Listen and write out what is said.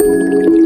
Música